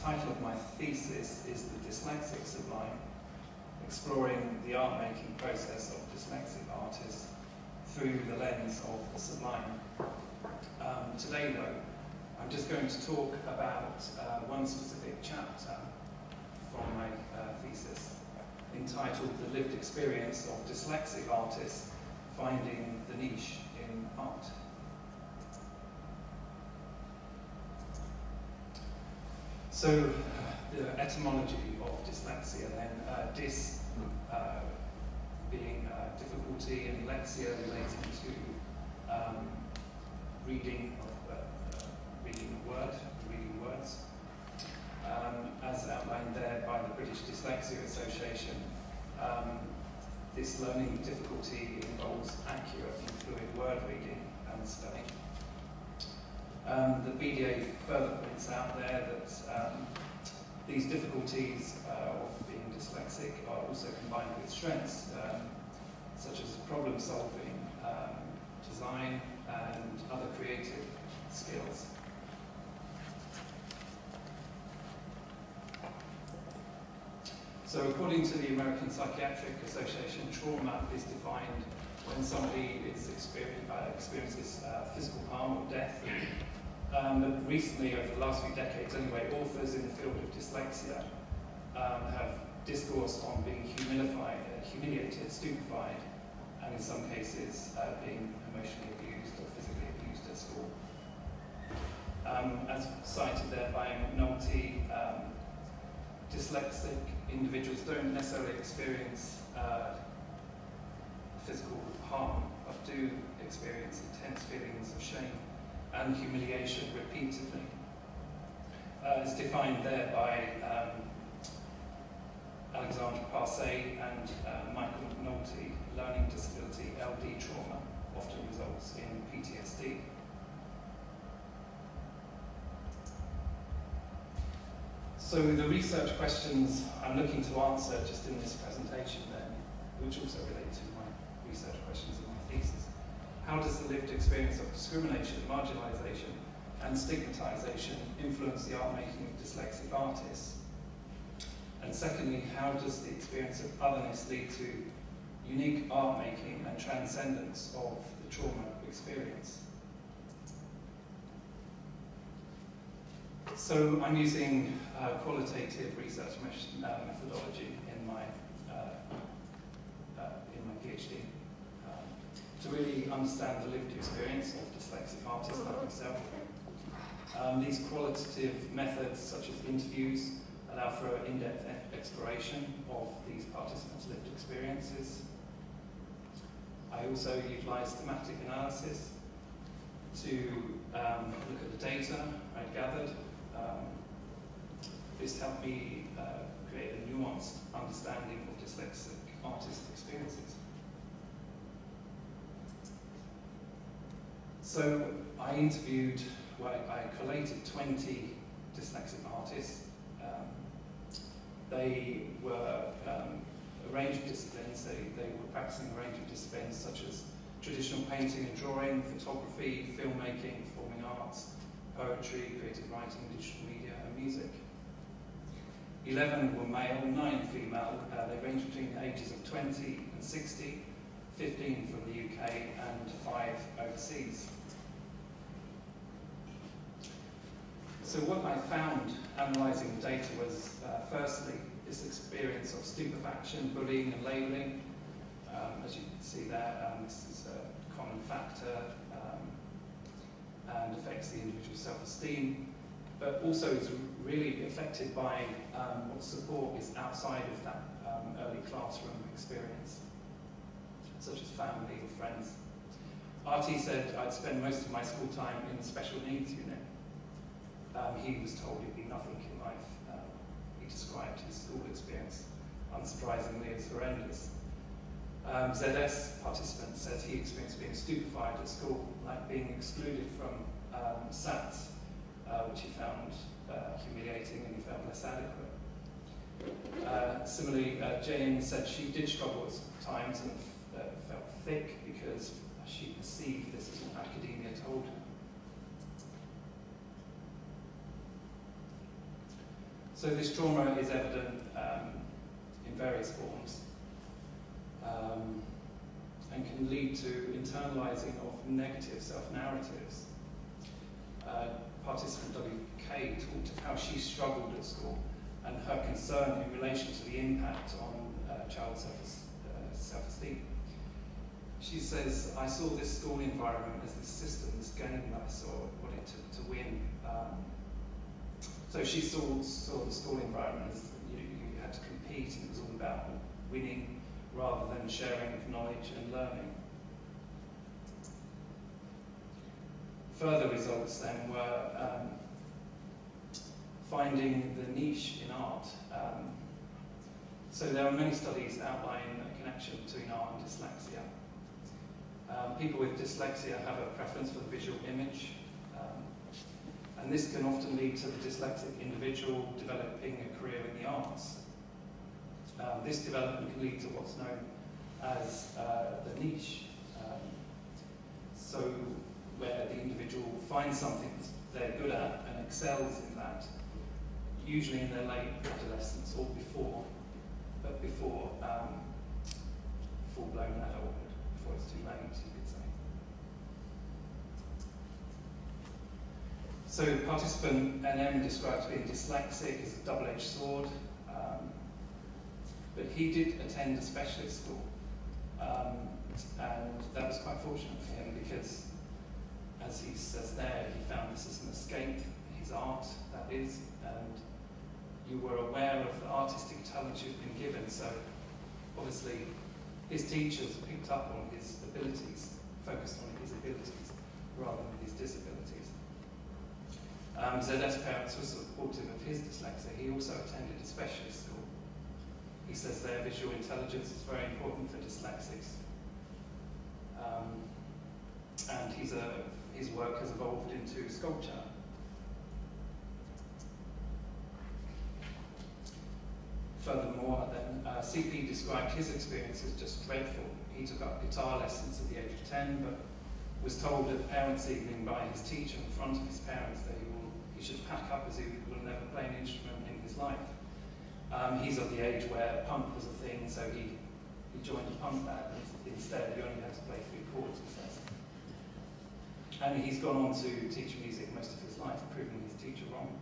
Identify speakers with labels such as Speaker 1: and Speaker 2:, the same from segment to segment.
Speaker 1: the title of my thesis is The Dyslexic Sublime, exploring the art-making process of dyslexic artists through the lens of the sublime. Um, today, though, I'm just going to talk about uh, one specific chapter from my uh, thesis, entitled The Lived Experience of Dyslexic Artists Finding the Niche in Art. So, the etymology of dyslexia then, uh, uh, being uh, difficulty and lexia relating to um, reading of uh, uh, reading a word, reading words. Um, as outlined there by the British Dyslexia Association, um, this learning difficulty involves accurate and fluid word reading and spelling. Um, the BDA further points out there that um, these difficulties uh, of being dyslexic are also combined with strengths, um, such as problem solving, um, design, and other creative skills. So according to the American Psychiatric Association, trauma is defined when somebody is experience, uh, experiences uh, physical harm or death um, recently, over the last few decades anyway, authors in the field of dyslexia um, have discoursed on being humilified, uh, humiliated, stupefied, and in some cases uh, being emotionally abused or physically abused at school. Um, as cited there by McNulty, um, dyslexic individuals don't necessarily experience uh, physical harm, but do experience intense feelings of shame and humiliation repeatedly. Uh, it's defined there by um, Alexandre Parcet and uh, Michael McNulty, learning disability LD trauma often results in PTSD. So the research questions I'm looking to answer just in this presentation then, which also relate to my research questions in my thesis, how does the lived experience of discrimination, marginalisation and stigmatisation influence the art making of dyslexic artists? And secondly, how does the experience of otherness lead to unique art making and transcendence of the trauma experience? So I'm using uh, qualitative research uh, methodology in my, uh, uh in my PhD to really understand the lived experience of dyslexic artists like myself. Um, these qualitative methods, such as interviews, allow for an in-depth exploration of these participants' lived experiences. I also utilize thematic analysis to um, look at the data I gathered. Um, this helped me uh, create a nuanced understanding of dyslexic artist experiences. So I interviewed, well, I collated 20 dyslexic artists. Um, they were um, a range of disciplines. They, they were practicing a range of disciplines such as traditional painting and drawing, photography, filmmaking, performing arts, poetry, creative writing, digital media, and music. 11 were male, 9 female. Uh, they ranged between the ages of 20 and 60, 15 from the UK, and 5 overseas. So what I found analysing the data was, uh, firstly, this experience of stupefaction, bullying and labelling. Um, as you can see there, um, this is a common factor um, and affects the individual's self-esteem, but also is really affected by um, what support is outside of that um, early classroom experience, such as family or friends. RT said I'd spend most of my school time in special needs unit, um, he was told he'd be nothing in life. Um, he described his school experience, unsurprisingly, as horrendous. Um, ZS participant says he experienced being stupefied at school, like being excluded from um, SATs, uh, which he found uh, humiliating and he felt less adequate. Uh, similarly, uh, Jane said she did struggle at times and uh, felt thick because she perceived this as what academia told her. So this trauma is evident um, in various forms um, and can lead to internalizing of negative self-narratives. Uh, participant WK talked of how she struggled at school and her concern in relation to the impact on uh, child uh, self-esteem. She says, I saw this school environment as this system, this game that I saw, what it took to win. Um, so she saw, saw the school environment as you, you had to compete and it was all about winning rather than sharing of knowledge and learning. Further results then were um, finding the niche in art. Um, so there are many studies outlining a connection between art and dyslexia. Um, people with dyslexia have a preference for the visual image, and this can often lead to the dyslexic individual developing a career in the arts. Um, this development can lead to what's known as uh, the niche. Um, so where the individual finds something they're good at and excels in that, usually in their late adolescence or before, but before um, full-blown adulthood before it's too late, you could say. So participant NM described being dyslexic as a double-edged sword, um, but he did attend a specialist school, um, and that was quite fortunate for him because, as he says there, he found this as an escape, his art, that is, and you were aware of the artistic talent you'd been given, so obviously his teachers picked up on his abilities, focused on his abilities rather than his disabilities. Um, parents were supportive of his dyslexia. He also attended a specialist school. He says their visual intelligence is very important for dyslexics. Um, and he's a, his work has evolved into sculpture. Furthermore, then, uh, CP described his experience as just dreadful. He took up guitar lessons at the age of 10, but was told at parents' evening by his teacher in front of his parents that he, he should pack up as he will never play an instrument in his life. Um, he's of the age where punk was a thing, so he, he joined a punk band instead. He only had to play three chords, he says. And he's gone on to teach music most of his life, proving his teacher wrong.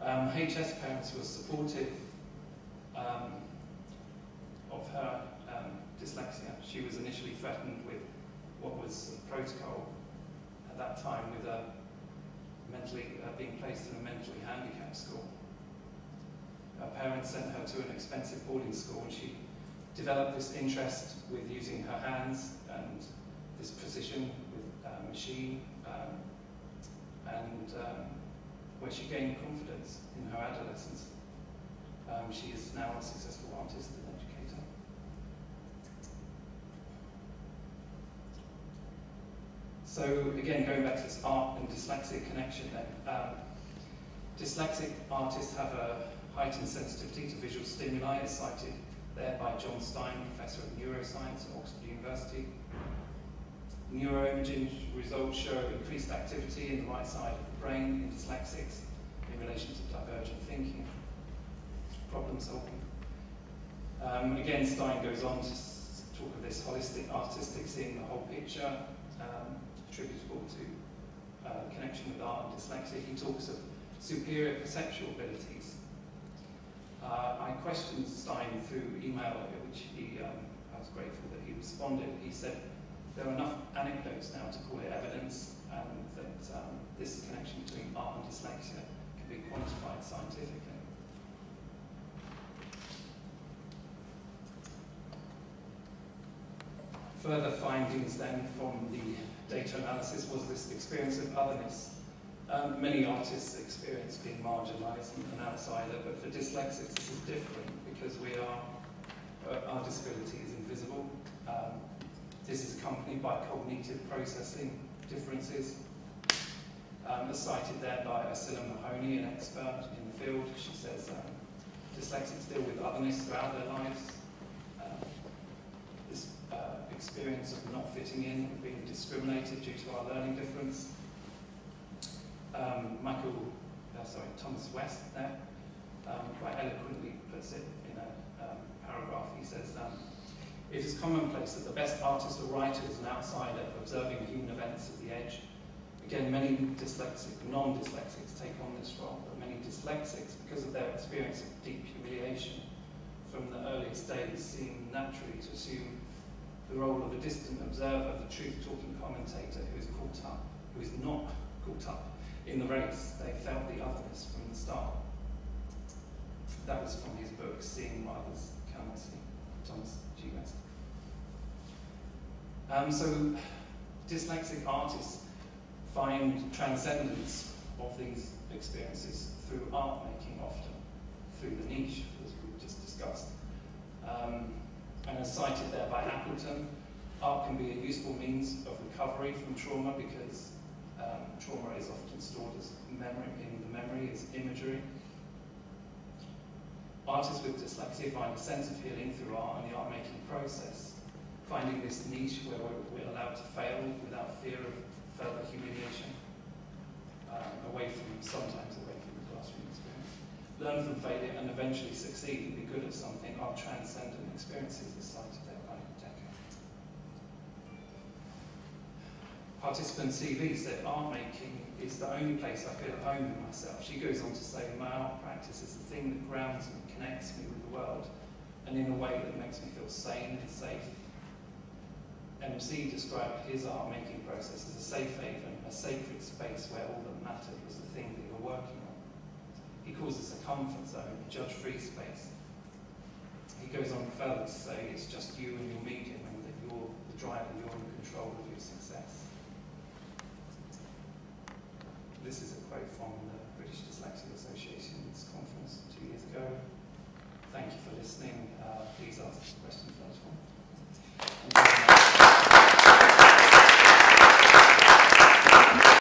Speaker 1: Um, HS parents were supportive um, of her um, dyslexia. She was initially threatened with what was protocol at that time with a mentally uh, being placed in a mentally handicapped school. Her parents sent her to an expensive boarding school and she developed this interest with using her hands and this precision with uh, machine um, and um, where she gained confidence in her adolescence. Um, she is now a successful artist and educator. So again, going back to this art and dyslexic connection then, um, dyslexic artists have a heightened sensitivity to visual stimuli, as cited there by John Stein, Professor of Neuroscience at Oxford University. Neuroimaging results show increased activity in the right side of the brain in dyslexics in relation to divergent thinking, problem solving. Um, again, Stein goes on to talk of this holistic artistic seeing the whole picture, um, attributable to uh, connection with art and dyslexia. He talks of superior perceptual abilities. Uh, I questioned Stein through email, which he, um, I was grateful that he responded. He said, there are enough anecdotes now to call it evidence and that um, this connection between art and dyslexia can be quantified scientifically. Further findings then from the data analysis was this experience of otherness. Um, many artists experience being marginalised and an outsider, but for dyslexics this is different because we are, uh, our disability is invisible. Um, this is accompanied by cognitive processing differences. Um, as cited there by Ursula Mahoney, an expert in the field, she says um, dyslexics deal with otherness throughout their lives. Experience of not fitting in, being discriminated due to our learning difference. Um, Michael uh, sorry, Thomas West there, um, quite eloquently puts it in a um, paragraph. He says, um, it is commonplace that the best artist or writer is an outsider observing human events at the edge. Again, many dyslexic, non-dyslexics take on this role, but many dyslexics, because of their experience of deep humiliation from the earliest days, seem naturally to assume the role of a distant observer, the truth-talking commentator who is caught up, who is not caught up in the race. They felt the otherness from the start. That was from his book, Seeing What Others Cannot See, Thomas G. West. Um, so, dyslexic artists find transcendence of these experiences through art making often, through the niche, as we've just discussed. Um, and as cited there by Appleton, art can be a useful means of recovery from trauma because um, trauma is often stored as memory in the memory as imagery. Artists with dyslexia find a sense of healing through art and the art making process, finding this niche where we're, we're allowed to fail without fear of further humiliation, um, away from, sometimes away from the classroom experience. Learn from failure and eventually succeed and be good at something are transcendent experiences as cited there by Decker. Participant CV said art making is the only place I feel at home with myself. She goes on to say, my art practice is the thing that grounds and connects me with the world and in a way that makes me feel sane and safe. MC described his art making process as a safe haven, a sacred space where all that mattered was the thing that you're working. He calls this a comfort zone, a judge-free space. He goes on further to say it's just you and your medium and that you're the driver, you're in control of your success. This is a quote from the British Dyslexic Association's conference two years ago. Thank you for listening. Uh, please ask questions.